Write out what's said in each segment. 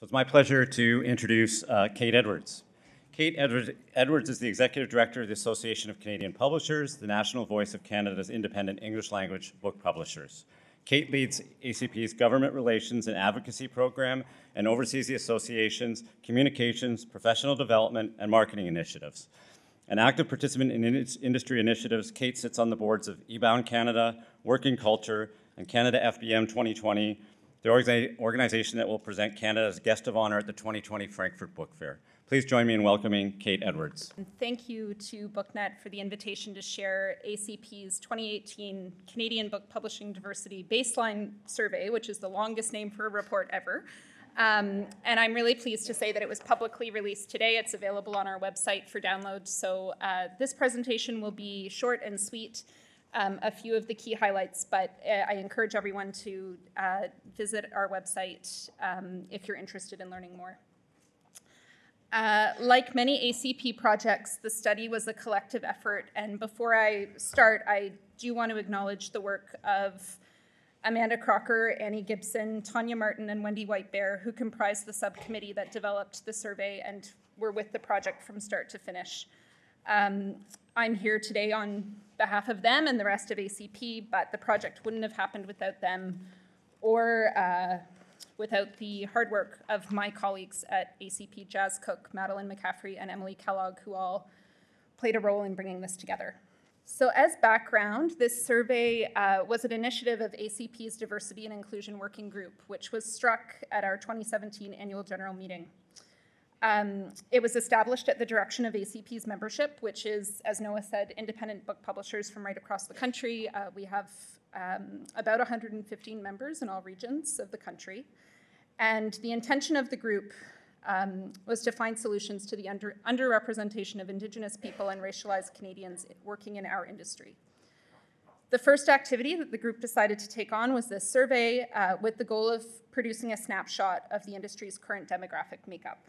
So it's my pleasure to introduce uh, Kate Edwards. Kate Edwards, Edwards is the Executive Director of the Association of Canadian Publishers, the national voice of Canada's independent English language book publishers. Kate leads ACP's government relations and advocacy program and oversees the association's communications, professional development, and marketing initiatives. An active participant in industry initiatives, Kate sits on the boards of eBound Canada, WorkInCulture, and Canada FBM 2020, the organization that will present Canada's guest of honor at the 2020 Frankfurt Book Fair. Please join me in welcoming Kate Edwards. Thank you to BookNet for the invitation to share ACP's 2018 Canadian Book Publishing Diversity Baseline Survey, which is the longest name for a report ever. Um, and I'm really pleased to say that it was publicly released today. It's available on our website for download. So uh, this presentation will be short and sweet um, a few of the key highlights, but uh, I encourage everyone to uh, visit our website um, if you're interested in learning more. Uh, like many ACP projects, the study was a collective effort, and before I start, I do want to acknowledge the work of Amanda Crocker, Annie Gibson, Tanya Martin, and Wendy Whitebear, who comprised the subcommittee that developed the survey and were with the project from start to finish. Um, I'm here today on behalf of them and the rest of ACP, but the project wouldn't have happened without them or uh, without the hard work of my colleagues at ACP, Jazz Cook, Madeline McCaffrey, and Emily Kellogg, who all played a role in bringing this together. So as background, this survey uh, was an initiative of ACP's Diversity and Inclusion Working Group, which was struck at our 2017 annual general meeting. Um, it was established at the direction of ACP's membership, which is, as Noah said, independent book publishers from right across the country. Uh, we have um, about 115 members in all regions of the country. And the intention of the group um, was to find solutions to the under, underrepresentation of Indigenous people and racialized Canadians working in our industry. The first activity that the group decided to take on was this survey uh, with the goal of producing a snapshot of the industry's current demographic makeup.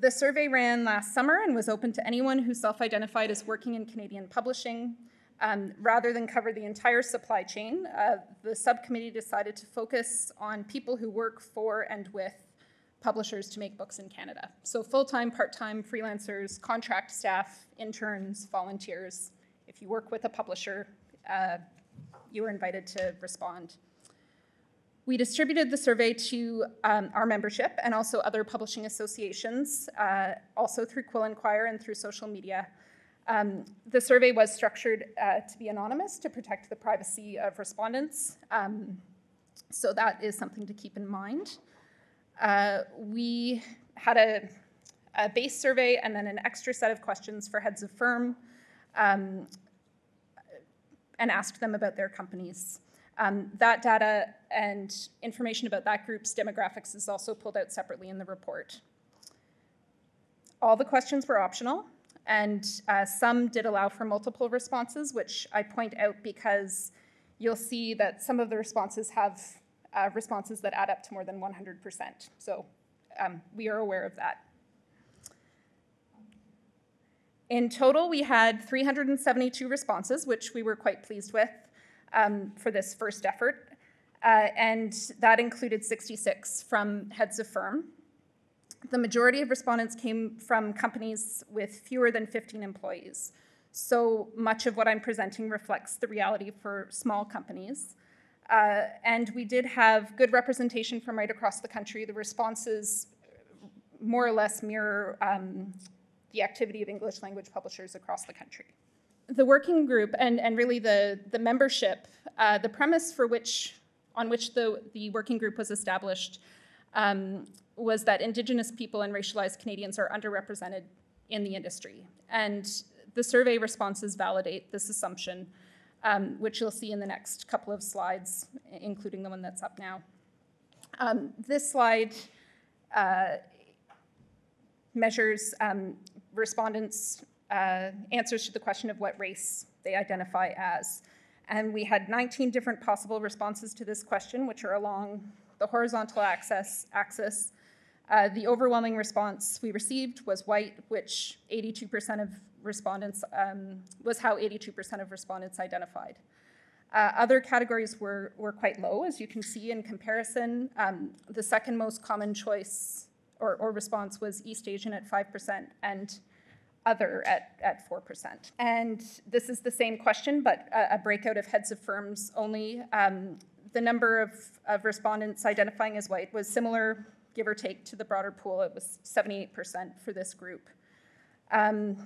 The survey ran last summer and was open to anyone who self identified as working in Canadian publishing. Um, rather than cover the entire supply chain, uh, the subcommittee decided to focus on people who work for and with publishers to make books in Canada. So, full time, part time, freelancers, contract staff, interns, volunteers. If you work with a publisher, uh, you are invited to respond. We distributed the survey to um, our membership and also other publishing associations, uh, also through Quill & Quire and through social media. Um, the survey was structured uh, to be anonymous to protect the privacy of respondents, um, so that is something to keep in mind. Uh, we had a, a, base survey and then an extra set of questions for heads of firm um, and asked them about their companies. Um, that data and information about that group's demographics is also pulled out separately in the report. All the questions were optional, and uh, some did allow for multiple responses, which I point out because you'll see that some of the responses have uh, responses that add up to more than 100%. So um, we are aware of that. In total, we had 372 responses, which we were quite pleased with um, for this first effort, uh, and that included 66 from heads of firm. The majority of respondents came from companies with fewer than 15 employees. So much of what I'm presenting reflects the reality for small companies. Uh, and we did have good representation from right across the country. The responses more or less mirror um, the activity of English language publishers across the country the working group and, and really the, the membership, uh, the premise for which, on which the, the working group was established um, was that Indigenous people and racialized Canadians are underrepresented in the industry. And the survey responses validate this assumption, um, which you'll see in the next couple of slides, including the one that's up now. Um, this slide uh, measures um, respondents' uh, answers to the question of what race they identify as. And we had 19 different possible responses to this question, which are along the horizontal axis. axis. Uh, the overwhelming response we received was white, which 82% of respondents um, was how 82% of respondents identified. Uh, other categories were, were quite low, as you can see in comparison. Um, the second most common choice or, or response was East Asian at 5% and other at, at 4%. And this is the same question, but a, a breakout of heads of firms only. Um, the number of, of respondents identifying as white was similar, give or take, to the broader pool. It was 78% for this group. Um,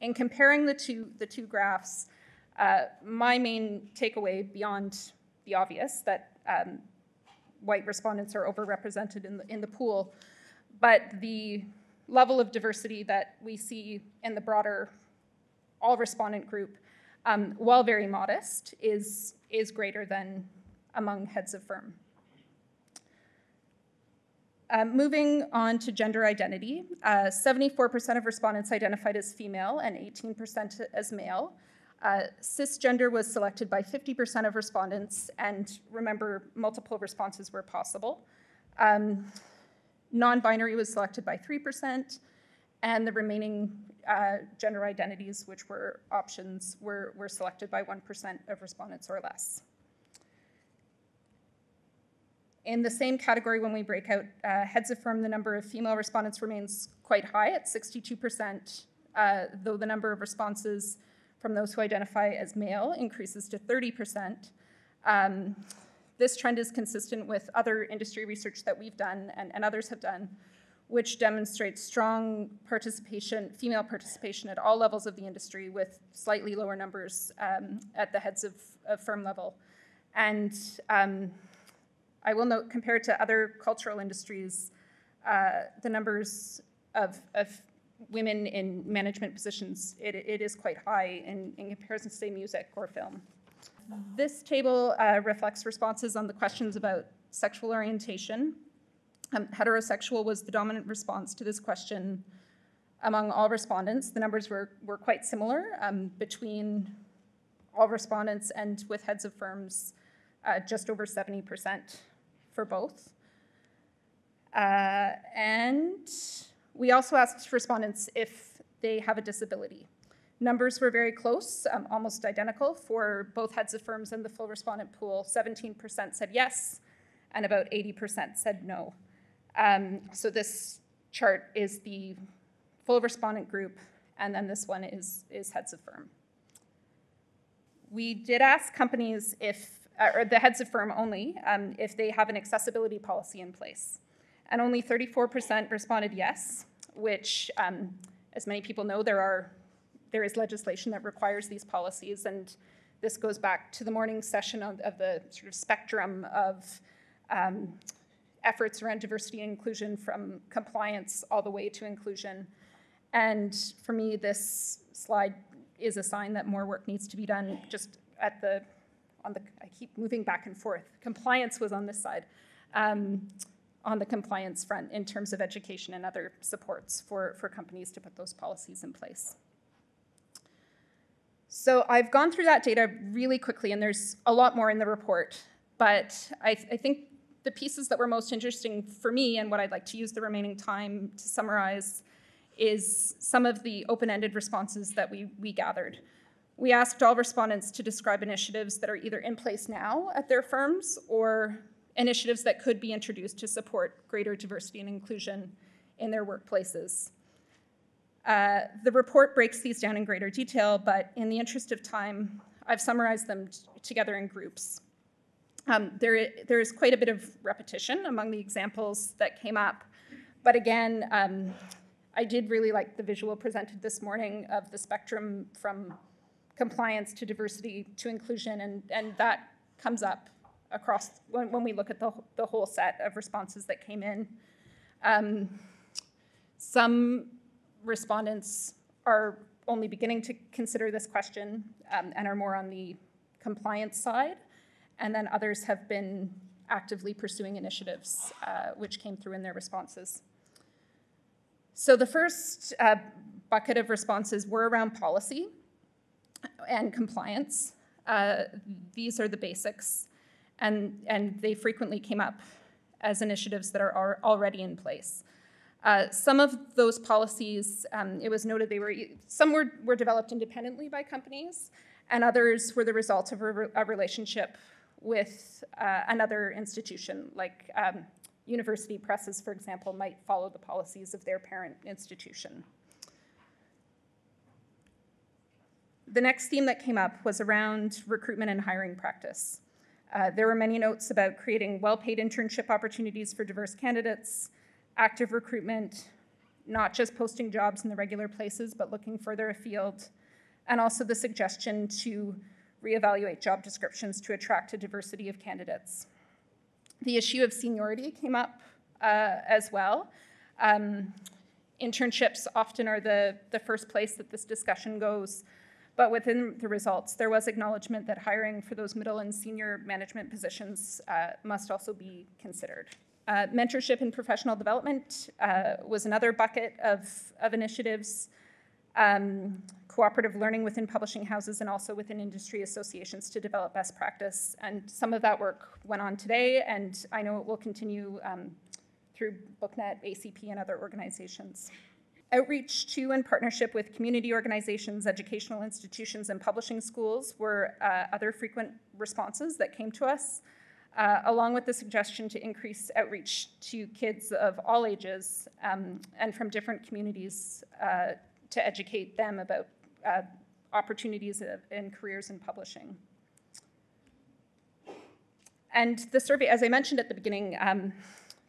in comparing the two, the two graphs, uh, my main takeaway beyond the obvious that um, white respondents are overrepresented in the, in the pool, but the level of diversity that we see in the broader all respondent group, um, while very modest, is, is greater than among heads of firm. Uh, moving on to gender identity, 74% uh, of respondents identified as female and 18% as male. Uh, cisgender was selected by 50% of respondents, and remember, multiple responses were possible. Um, non binary was selected by 3%, and the remaining uh, gender identities, which were options, were, were selected by 1% of respondents or less. In the same category, when we break out uh, heads of firm, the number of female respondents remains quite high at 62%, uh, though the number of responses from those who identify as male increases to 30%. Um, this trend is consistent with other industry research that we've done and, and others have done, which demonstrates strong participation, female participation at all levels of the industry with slightly lower numbers um, at the heads of, of, firm level. And um, I will note, compared to other cultural industries, uh, the numbers of, of women in management positions, it, it is quite high in, in comparison to, say, music or film. This table uh, reflects responses on the questions about sexual orientation. Um, heterosexual was the dominant response to this question among all respondents. The numbers were, were quite similar um, between all respondents and with heads of firms, uh, just over 70% for both. Uh, and we also asked respondents if they have a disability. Numbers were very close, um, almost identical for both heads of firms and the full respondent pool. 17% said yes, and about 80% said no. Um, so this chart is the full respondent group, and then this one is, is heads of firm. We did ask companies if, uh, or the heads of firm only, um, if they have an accessibility policy in place and only 34% responded yes, which, um, as many people know, there are there is legislation that requires these policies, and this goes back to the morning session of, of the sort of spectrum of um, efforts around diversity and inclusion from compliance all the way to inclusion. And for me, this slide is a sign that more work needs to be done just at the, on the, I keep moving back and forth. Compliance was on this side. Um, on the compliance front in terms of education and other supports for, for companies to put those policies in place. So I've gone through that data really quickly, and there's a lot more in the report, but I, th I think the pieces that were most interesting for me and what I'd like to use the remaining time to summarize is some of the open-ended responses that we, we gathered. We asked all respondents to describe initiatives that are either in place now at their firms or initiatives that could be introduced to support greater diversity and inclusion in their workplaces. Uh, the report breaks these down in greater detail, but in the interest of time, I've summarized them together in groups. Um, there, there is quite a bit of repetition among the examples that came up, but again, um, I did really like the visual presented this morning of the spectrum from compliance to diversity to inclusion, and, and that comes up across when, when we look at the, the whole set of responses that came in. Um, some respondents are only beginning to consider this question um, and are more on the compliance side, and then others have been actively pursuing initiatives, uh, which came through in their responses. So the first uh, bucket of responses were around policy and compliance. Uh, these are the basics and, and they frequently came up as initiatives that are already in place. Uh, some of those policies, um, it was noted they were, some were, were developed independently by companies, and others were the result of a, a relationship with uh, another institution, like um, university presses, for example, might follow the policies of their parent institution. The next theme that came up was around recruitment and hiring practice. Uh, there were many notes about creating well paid internship opportunities for diverse candidates, active recruitment, not just posting jobs in the regular places, but looking further afield, and also the suggestion to reevaluate job descriptions to attract a diversity of candidates. The issue of seniority came up uh, as well. Um, internships often are the, the first place that this discussion goes. But within the results, there was acknowledgement that hiring for those middle and senior management positions uh, must also be considered. Uh, mentorship and professional development uh, was another bucket of, of initiatives. Um, cooperative learning within publishing houses and also within industry associations to develop best practice. And some of that work went on today, and I know it will continue um, through BookNet, ACP, and other organizations. Outreach to and partnership with community organizations, educational institutions, and publishing schools were uh, other frequent responses that came to us, uh, along with the suggestion to increase outreach to kids of all ages um, and from different communities uh, to educate them about uh, opportunities and careers in publishing. And the survey, as I mentioned at the beginning, um,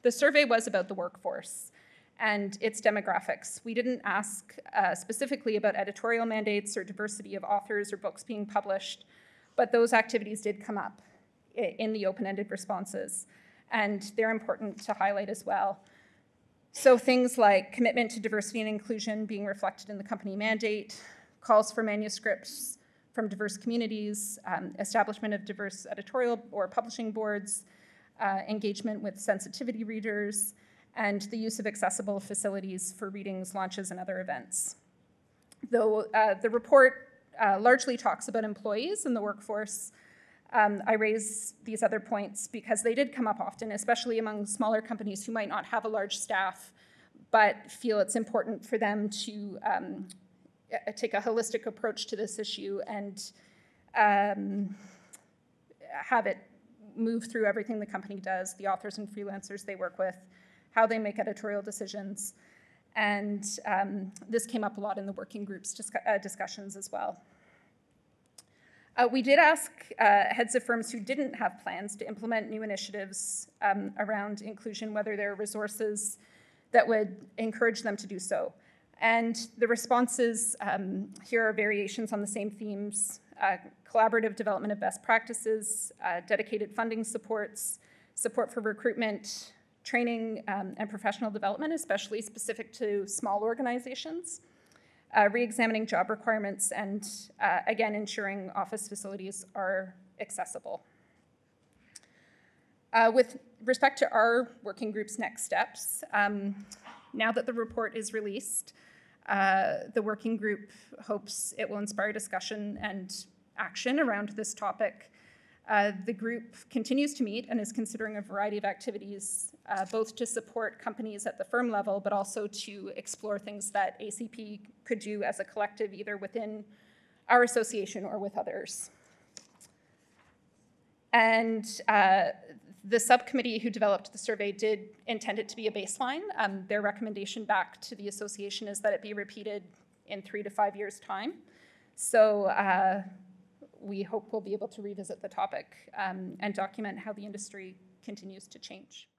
the survey was about the workforce and its demographics. We didn't ask uh, specifically about editorial mandates or diversity of authors or books being published, but those activities did come up in the open-ended responses, and they're important to highlight as well. So things like commitment to diversity and inclusion being reflected in the company mandate, calls for manuscripts from diverse communities, um, establishment of diverse editorial or publishing boards, uh, engagement with sensitivity readers, and the use of accessible facilities for readings, launches, and other events. Though uh, the report uh, largely talks about employees in the workforce, um, I raise these other points because they did come up often, especially among smaller companies who might not have a large staff, but feel it's important for them to um, take a holistic approach to this issue and um, have it move through everything the company does, the authors and freelancers they work with, how they make editorial decisions. And um, this came up a lot in the working groups discu- uh, discussions as well. Uh, we did ask uh, heads of firms who didn't have plans to implement new initiatives um, around inclusion whether there are resources that would encourage them to do so. And the responses um, here are variations on the same themes uh, collaborative development of best practices, uh, dedicated funding supports, support for recruitment, training, um, and professional development, especially specific to small organizations uh, re-examining job requirements, and uh, again, ensuring office facilities are accessible. Uh, with respect to our working group's next steps, um, now that the report is released, uh, the working group hopes it will inspire discussion and action around this topic. Uh, the group continues to meet and is considering a variety of activities, uh, both to support companies at the firm level, but also to explore things that ACP could do as a collective, either within our association or with others. And uh, the subcommittee who developed the survey did intend it to be a baseline. Um, their recommendation back to the association is that it be repeated in three to five years' time. So uh, we hope we'll be able to revisit the topic um, and document how the industry continues to change.